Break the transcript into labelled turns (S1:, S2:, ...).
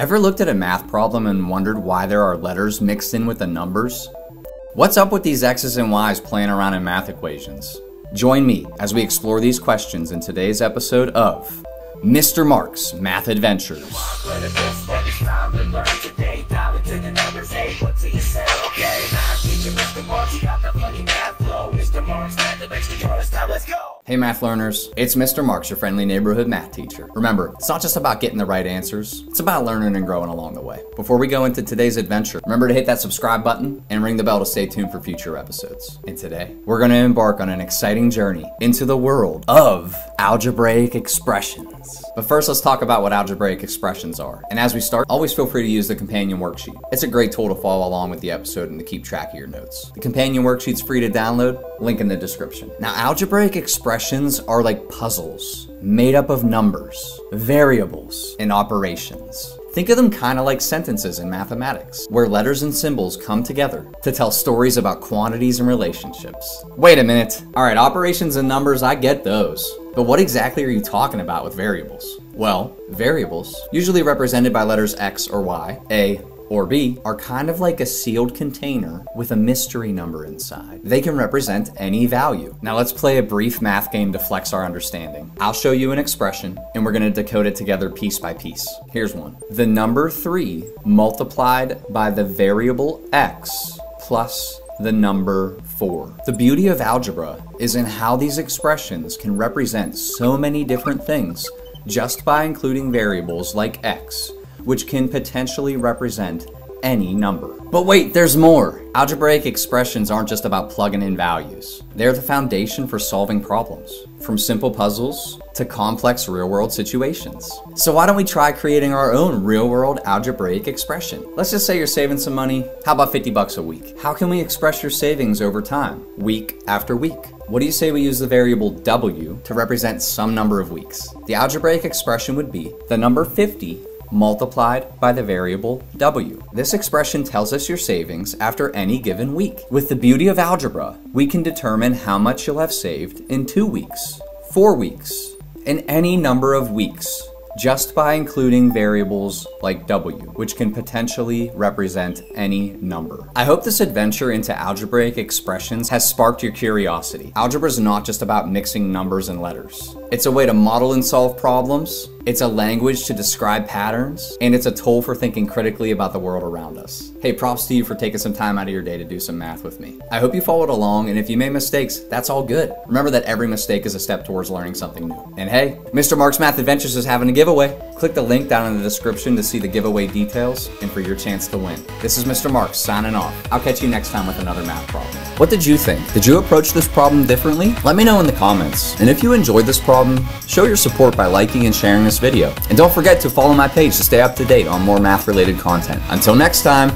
S1: Ever looked at a math problem and wondered why there are letters mixed in with the numbers? What's up with these x's and y's playing around in math equations? Join me as we explore these questions in today's episode of Mr. Marx Math Adventures. Hey math learners, it's Mr. Marx, your friendly neighborhood math teacher. Remember, it's not just about getting the right answers, it's about learning and growing along the way. Before we go into today's adventure, remember to hit that subscribe button and ring the bell to stay tuned for future episodes. And today, we're going to embark on an exciting journey into the world of algebraic expressions. But first, let's talk about what algebraic expressions are. And as we start, always feel free to use the companion worksheet. It's a great tool to follow along with the episode and to keep track of your notes. The companion worksheet's free to download, link in the description. Now, algebraic expressions are like puzzles made up of numbers, variables, and operations. Think of them kind of like sentences in mathematics, where letters and symbols come together to tell stories about quantities and relationships. Wait a minute. All right, operations and numbers, I get those. But what exactly are you talking about with variables? Well, variables, usually represented by letters X or Y, A or B, are kind of like a sealed container with a mystery number inside. They can represent any value. Now let's play a brief math game to flex our understanding. I'll show you an expression and we're gonna decode it together piece by piece. Here's one. The number three multiplied by the variable X plus the number 4. The beauty of algebra is in how these expressions can represent so many different things just by including variables like x, which can potentially represent any number. But wait, there's more. Algebraic expressions aren't just about plugging in values. They're the foundation for solving problems, from simple puzzles to complex real-world situations. So why don't we try creating our own real-world algebraic expression? Let's just say you're saving some money. How about 50 bucks a week? How can we express your savings over time, week after week? What do you say we use the variable w to represent some number of weeks? The algebraic expression would be the number 50 multiplied by the variable w. This expression tells us your savings after any given week. With the beauty of algebra, we can determine how much you'll have saved in two weeks, four weeks, in any number of weeks just by including variables like w, which can potentially represent any number. I hope this adventure into algebraic expressions has sparked your curiosity. Algebra is not just about mixing numbers and letters. It's a way to model and solve problems, it's a language to describe patterns, and it's a tool for thinking critically about the world around us. Hey, props to you for taking some time out of your day to do some math with me. I hope you followed along, and if you made mistakes, that's all good. Remember that every mistake is a step towards learning something new. And hey, Mr. Marx Math Adventures is having a giveaway. Click the link down in the description to see the giveaway details and for your chance to win. This is Mr. Marx signing off. I'll catch you next time with another math problem. What did you think? Did you approach this problem differently? Let me know in the comments. And if you enjoyed this problem, show your support by liking and sharing this video. And don't forget to follow my page to stay up to date on more math related content. Until next time,